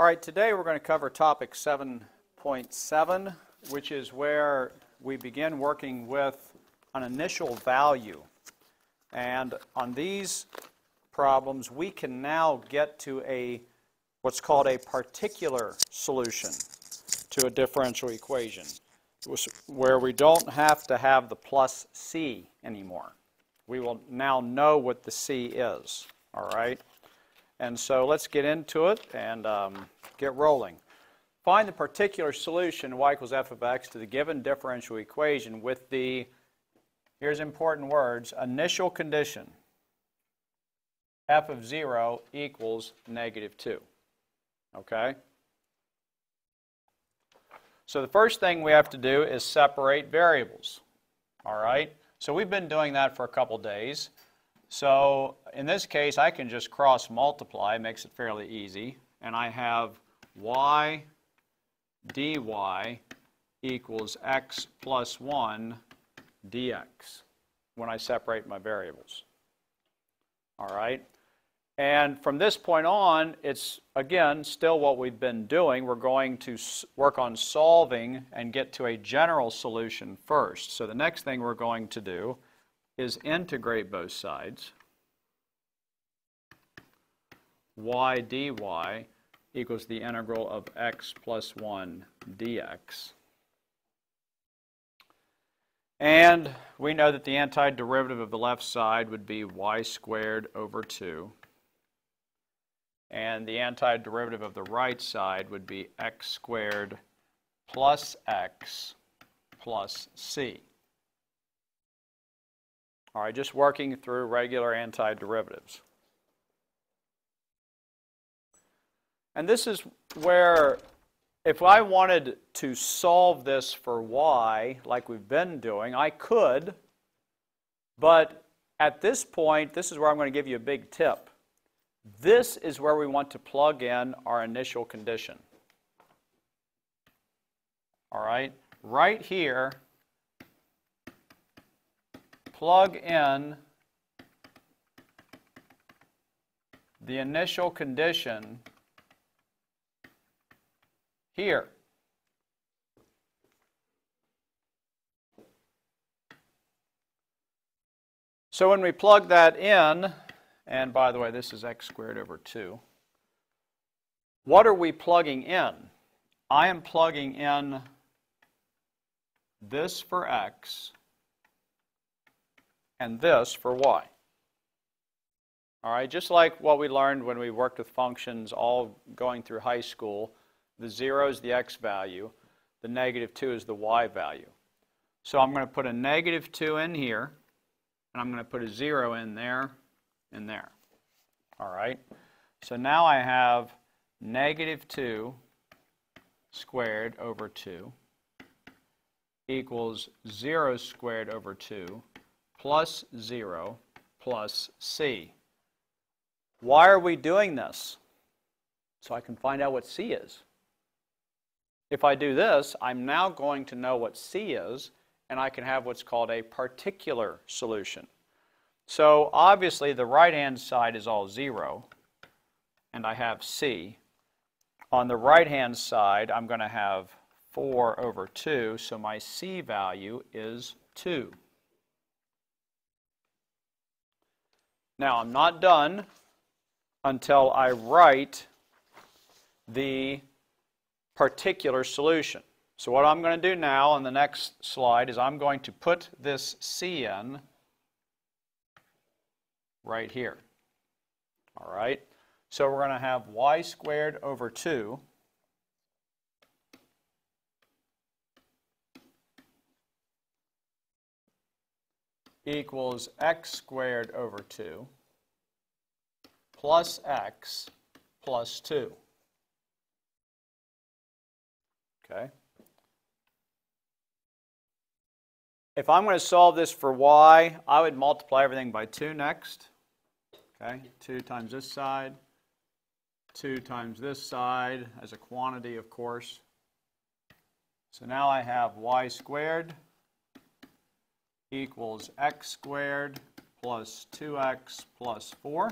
All right, today we're going to cover topic 7.7, which is where we begin working with an initial value. And on these problems, we can now get to a what's called a particular solution to a differential equation, where we don't have to have the plus c anymore. We will now know what the c is, all right? And so let's get into it and um, get rolling. Find the particular solution, y equals f of x, to the given differential equation with the, here's important words, initial condition, f of 0 equals negative 2. Okay? So the first thing we have to do is separate variables. All right? So we've been doing that for a couple days. So in this case, I can just cross multiply, makes it fairly easy, and I have y dy equals x plus 1 dx when I separate my variables. All right? And from this point on, it's, again, still what we've been doing. We're going to work on solving and get to a general solution first. So the next thing we're going to do is integrate both sides. y dy equals the integral of x plus 1 dx. And we know that the antiderivative of the left side would be y squared over 2. And the antiderivative of the right side would be x squared plus x plus c. All right, just working through regular antiderivatives. And this is where, if I wanted to solve this for y, like we've been doing, I could. But at this point, this is where I'm going to give you a big tip. This is where we want to plug in our initial condition. All right? Right here, plug in the initial condition here. So when we plug that in, and by the way, this is x squared over 2, what are we plugging in? I am plugging in this for x and this for y. All right, just like what we learned when we worked with functions all going through high school, the 0 is the x value, the negative 2 is the y value. So I'm going to put a negative 2 in here, and I'm going to put a 0 in there and there. All right, so now I have negative 2 squared over 2 equals 0 squared over 2 plus 0 plus c. Why are we doing this? So I can find out what c is. If I do this, I'm now going to know what c is, and I can have what's called a particular solution. So obviously the right-hand side is all 0, and I have c. On the right-hand side, I'm going to have 4 over 2, so my c value is 2. Now, I'm not done until I write the particular solution. So what I'm going to do now on the next slide is I'm going to put this c in right here. All right? So we're going to have y squared over 2 equals x squared over 2 plus x plus 2. Okay? If I'm going to solve this for y, I would multiply everything by 2 next. Okay? 2 times this side, 2 times this side as a quantity, of course. So now I have y squared equals x squared plus 2x plus 4.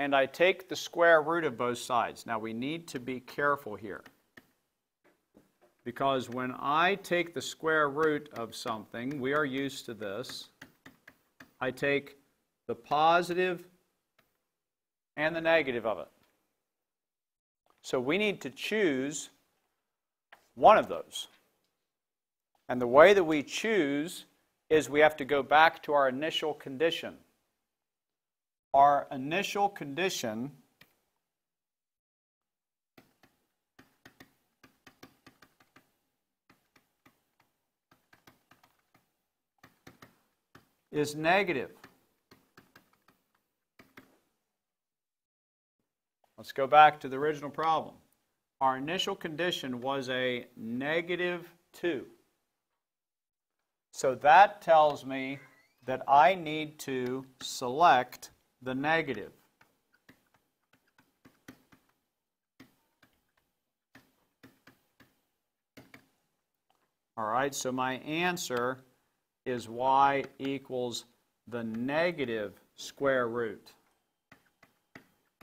and I take the square root of both sides. Now we need to be careful here. Because when I take the square root of something, we are used to this, I take the positive and the negative of it. So we need to choose one of those. And the way that we choose is we have to go back to our initial condition. Our initial condition is negative. Let's go back to the original problem. Our initial condition was a negative 2. So that tells me that I need to select the negative. All right, so my answer is y equals the negative square root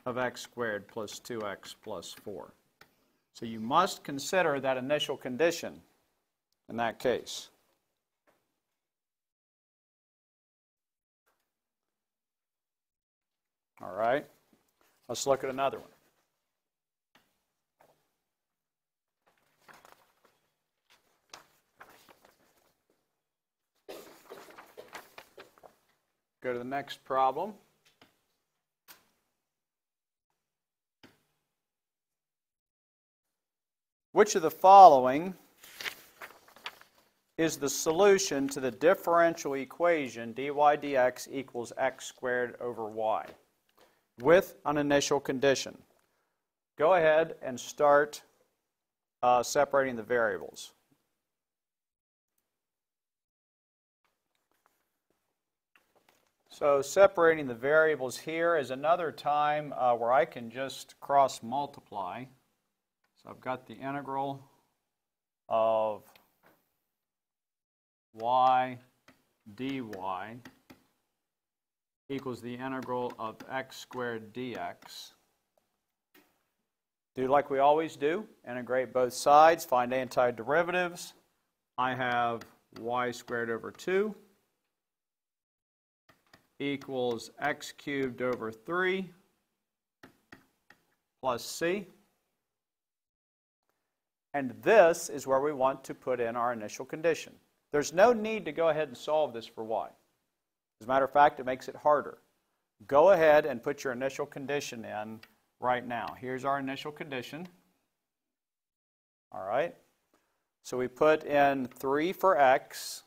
of x squared plus 2x plus 4. So you must consider that initial condition in that case. All right, let's look at another one. Go to the next problem. Which of the following is the solution to the differential equation dy dx equals x squared over y with an initial condition? Go ahead and start uh, separating the variables. So separating the variables here is another time uh, where I can just cross multiply. So I've got the integral of y dy equals the integral of x squared dx. Do like we always do, integrate both sides, find antiderivatives. I have y squared over 2 equals x cubed over 3 plus c. And this is where we want to put in our initial condition. There's no need to go ahead and solve this for y. As a matter of fact, it makes it harder. Go ahead and put your initial condition in right now. Here's our initial condition. All right. So we put in 3 for x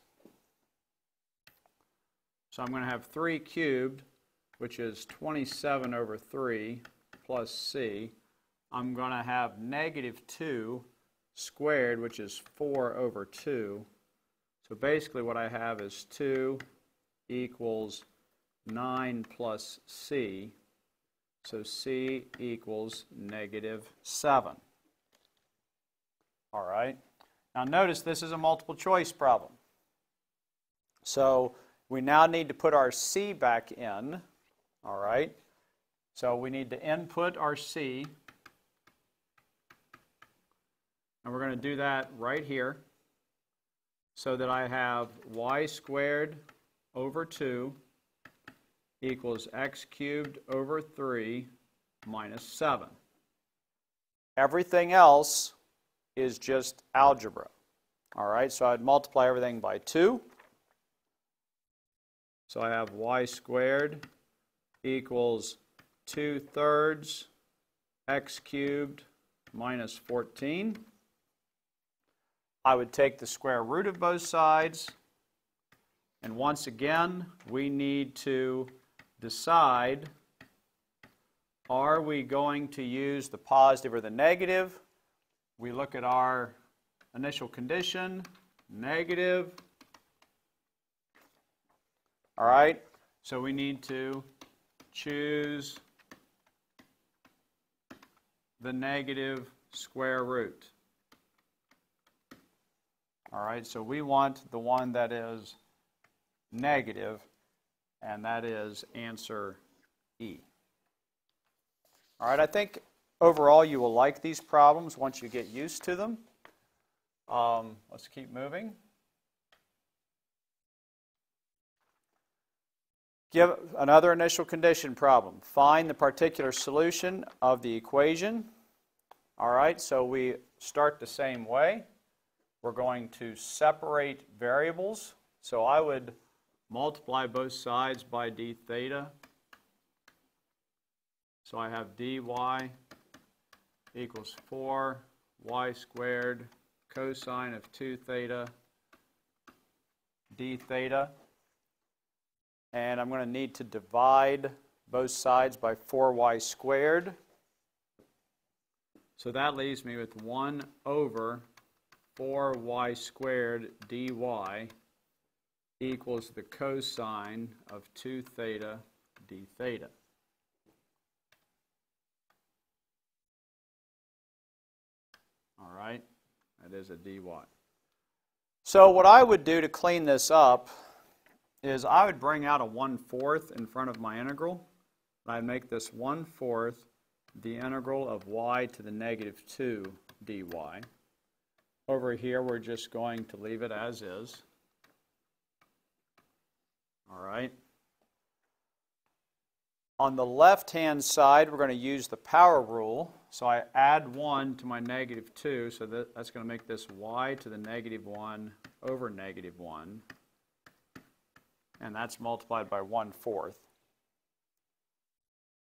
so I'm going to have 3 cubed, which is 27 over 3 plus c. I'm going to have negative 2 squared, which is 4 over 2. So basically what I have is 2 equals 9 plus c. So c equals negative 7. All right. Now notice this is a multiple choice problem. So we now need to put our C back in, all right? So we need to input our C, and we're going to do that right here so that I have y squared over 2 equals x cubed over 3 minus 7. Everything else is just algebra. All right, so I'd multiply everything by 2. So I have y squared equals 2 thirds x cubed minus 14. I would take the square root of both sides. And once again, we need to decide are we going to use the positive or the negative? We look at our initial condition, negative, all right? So we need to choose the negative square root. All right, so we want the one that is negative, and that is answer E. All right, I think overall you will like these problems once you get used to them. Um, let's keep moving. Give another initial condition problem. Find the particular solution of the equation. All right, so we start the same way. We're going to separate variables. So I would multiply both sides by d theta. So I have dy equals 4 y squared cosine of 2 theta d theta. And I'm going to need to divide both sides by 4y squared. So that leaves me with 1 over 4y squared dy equals the cosine of 2 theta d theta. All right, that is a dy. So what I would do to clean this up is I would bring out a 1 fourth in front of my integral. And I'd make this 1 fourth the integral of y to the negative 2 dy. Over here, we're just going to leave it as is. All right. On the left-hand side, we're going to use the power rule. So I add 1 to my negative 2, so that, that's going to make this y to the negative 1 over negative 1 and that's multiplied by 1 fourth.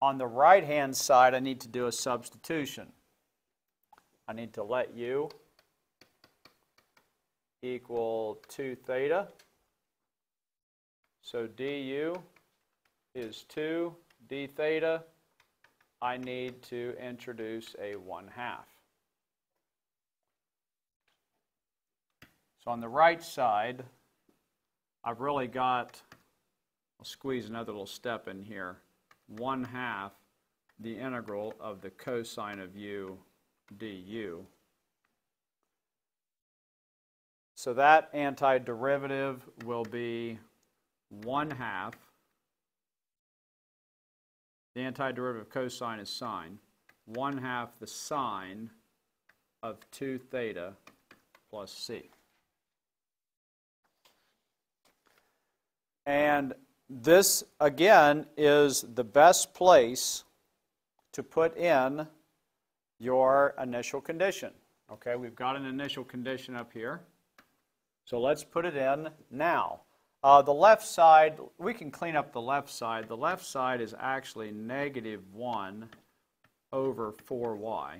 On the right hand side, I need to do a substitution. I need to let u equal 2 theta. So du is 2 d theta. I need to introduce a 1 half. So on the right side, I've really got, I'll squeeze another little step in here, 1 half the integral of the cosine of u du. So that antiderivative will be 1 half. The antiderivative of cosine is sine. 1 half the sine of 2 theta plus c. And this, again, is the best place to put in your initial condition. Okay, we've got an initial condition up here. So let's put it in now. Uh, the left side, we can clean up the left side. The left side is actually negative 1 over 4y.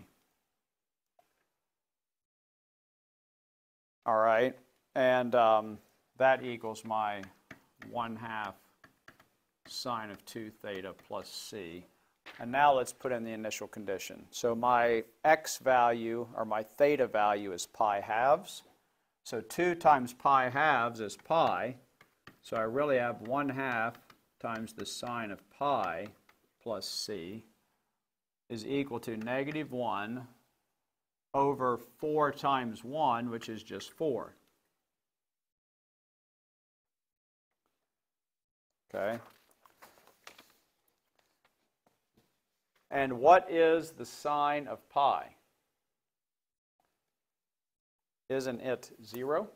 All right, and um, that equals my 1 half sine of 2 theta plus c. And now let's put in the initial condition. So my x value, or my theta value, is pi halves. So 2 times pi halves is pi. So I really have 1 half times the sine of pi plus c is equal to negative 1 over 4 times 1, which is just 4. Okay? And what is the sine of pi? Isn't it 0?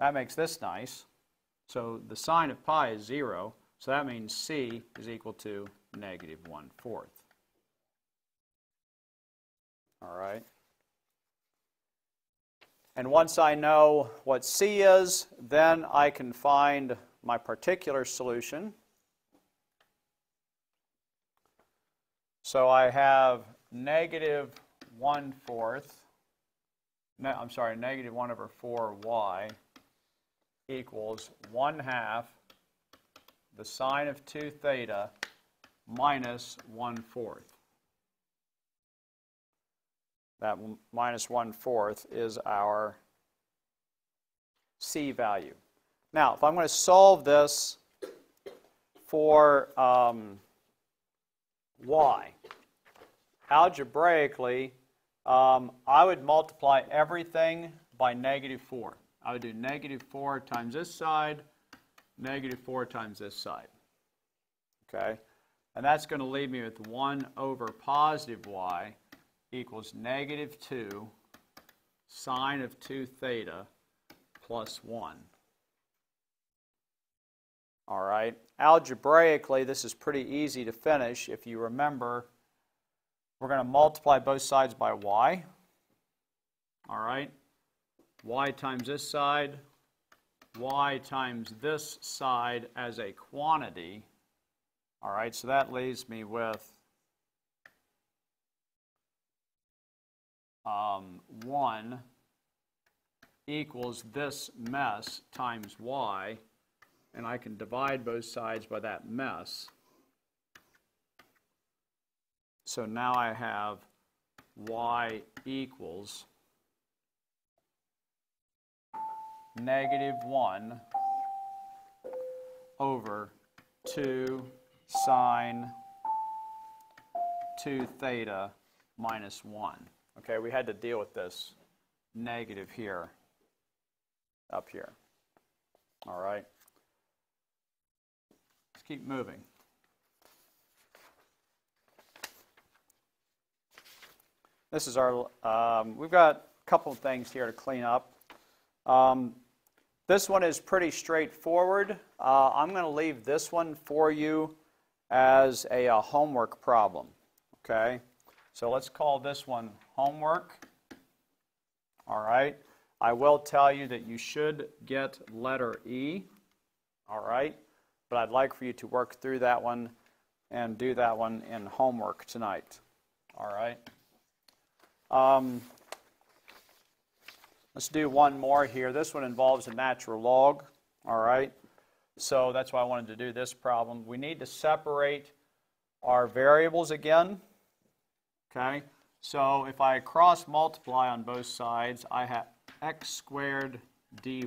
That makes this nice. So the sine of pi is 0, so that means c is equal to negative 1 fourth. All right. And once I know what c is, then I can find my particular solution. So I have negative 1 fourth, I'm sorry, negative 1 over 4y equals 1 half the sine of 2 theta minus 1 fourth. That minus 1 fourth is our c value. Now, if I'm going to solve this for um, y, algebraically, um, I would multiply everything by negative 4. I would do negative 4 times this side, negative 4 times this side. Okay? And that's going to leave me with 1 over positive y equals negative 2 sine of 2 theta plus 1. All right. Algebraically, this is pretty easy to finish. If you remember, we're going to multiply both sides by y. All right. y times this side, y times this side as a quantity. All right, so that leaves me with um, 1 equals this mess times y, and I can divide both sides by that mess. So now I have y equals negative 1 over 2 sine 2 theta minus 1. Okay, we had to deal with this negative here, up here. All right. Let's keep moving. This is our, um, we've got a couple of things here to clean up. Um, this one is pretty straightforward. Uh, I'm going to leave this one for you as a, a homework problem. Okay? So let's call this one homework. All right? I will tell you that you should get letter E. All right? But I'd like for you to work through that one and do that one in homework tonight. All right? Um, let's do one more here. This one involves a natural log. All right? So that's why I wanted to do this problem. We need to separate our variables again. Okay, so if I cross multiply on both sides, I have x squared dy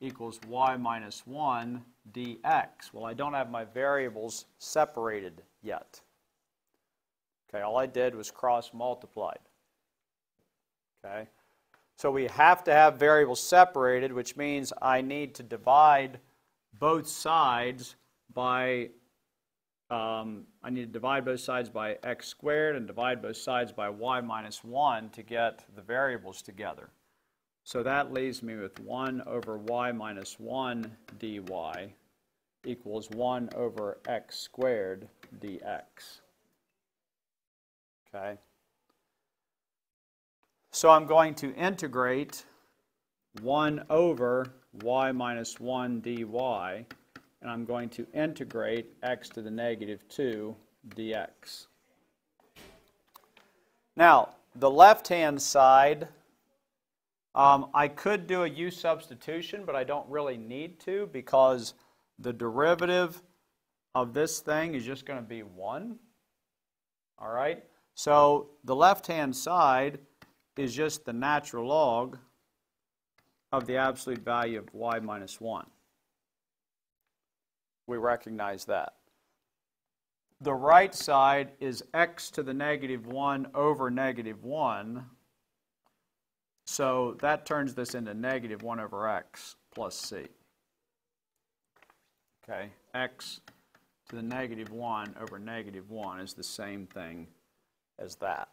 equals y minus 1 dx. Well, I don't have my variables separated yet. Okay, all I did was cross multiplied. Okay, so we have to have variables separated, which means I need to divide both sides by, um, I need to divide both sides by x squared and divide both sides by y minus 1 to get the variables together. So that leaves me with 1 over y minus 1 dy equals 1 over x squared dx. Okay? So I'm going to integrate 1 over y minus 1 dy, and I'm going to integrate x to the negative 2 dx. Now, the left-hand side, um, I could do a u substitution, but I don't really need to because the derivative of this thing is just going to be 1. All right? So the left-hand side is just the natural log of the absolute value of y minus 1. We recognize that. The right side is x to the negative 1 over negative 1. So that turns this into negative 1 over x plus c. Okay, x to the negative 1 over negative 1 is the same thing as that.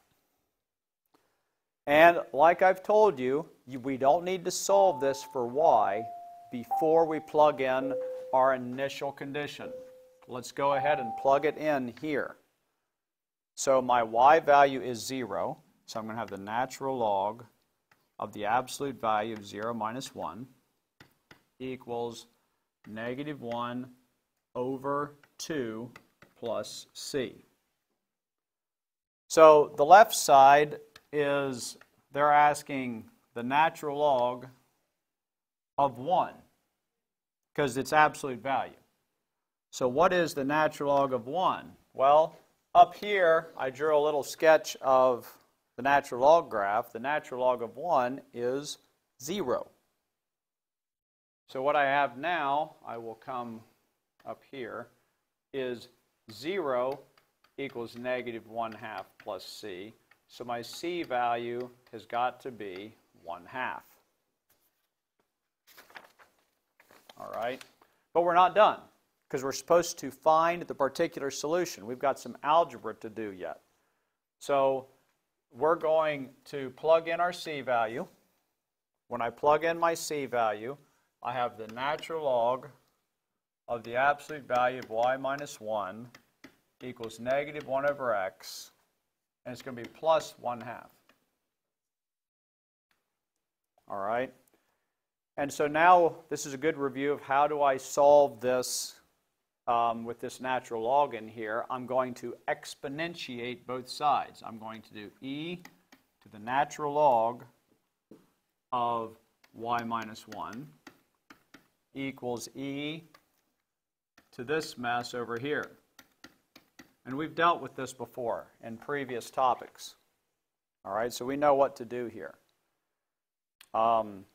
And like I've told you, we don't need to solve this for y before we plug in our initial condition. Let's go ahead and plug it in here. So my y value is 0, so I'm going to have the natural log of the absolute value of 0 minus 1 equals negative 1 over 2 plus c. So the left side is they're asking the natural log of 1 because it's absolute value. So what is the natural log of 1? Well, up here I drew a little sketch of the natural log graph. The natural log of 1 is 0. So what I have now, I will come up here, is 0 equals negative 1 half plus c. So my C value has got to be 1 half. All right? But we're not done. because we're supposed to find the particular solution. We've got some algebra to do yet. So we're going to plug in our c value. When I plug in my c value, I have the natural log of the absolute value of y minus 1 equals negative 1 over x, and it's going to be plus 1 half. All right? And so now this is a good review of how do I solve this um, with this natural log in here. I'm going to exponentiate both sides. I'm going to do e to the natural log of y minus 1 equals e to this mess over here. And we've dealt with this before in previous topics. All right, so we know what to do here. Um,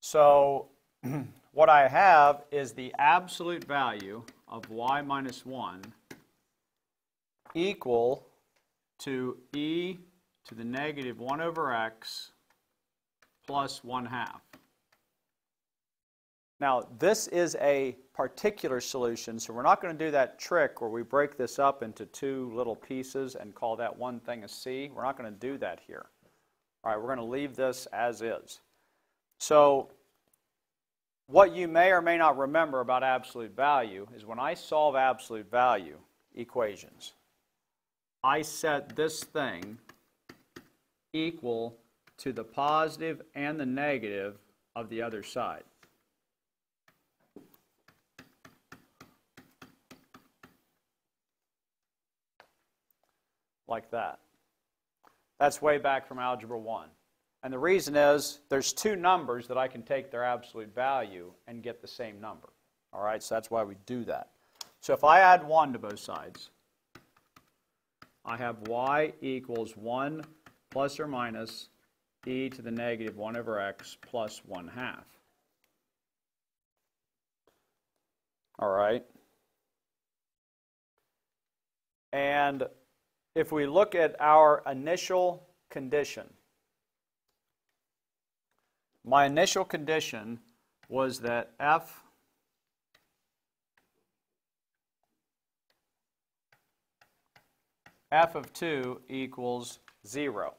so what I have is the absolute value of y minus 1 equal to e to the negative 1 over x plus 1 half. Now, this is a particular solution, so we're not going to do that trick where we break this up into two little pieces and call that one thing a c. We're not going to do that here. All right, we're going to leave this as is. So, what you may or may not remember about absolute value is when I solve absolute value equations, I set this thing equal to the positive and the negative of the other side. Like that. That's way back from Algebra 1. And the reason is there's two numbers that I can take their absolute value and get the same number. All right, so that's why we do that. So if I add 1 to both sides, I have y equals 1 plus or minus e to the negative 1 over x plus 1 half. All right. And if we look at our initial condition, my initial condition was that f f of 2 equals 0.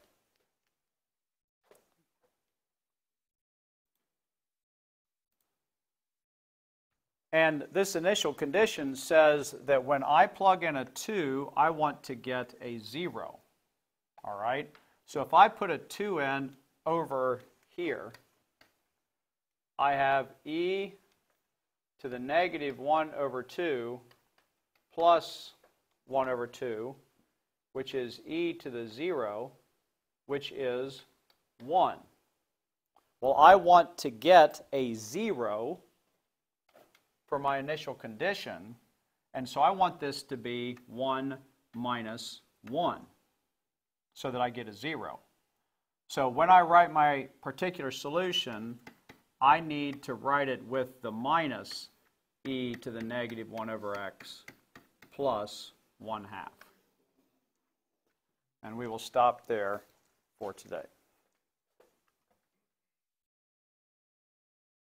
And this initial condition says that when I plug in a 2, I want to get a 0. All right? So if I put a 2 in over here, I have e to the negative 1 over 2 plus 1 over 2, which is e to the 0, which is 1. Well, I want to get a 0 for my initial condition. And so I want this to be 1 minus 1 so that I get a 0. So when I write my particular solution, I need to write it with the minus e to the negative 1 over x plus 1 half. And we will stop there for today.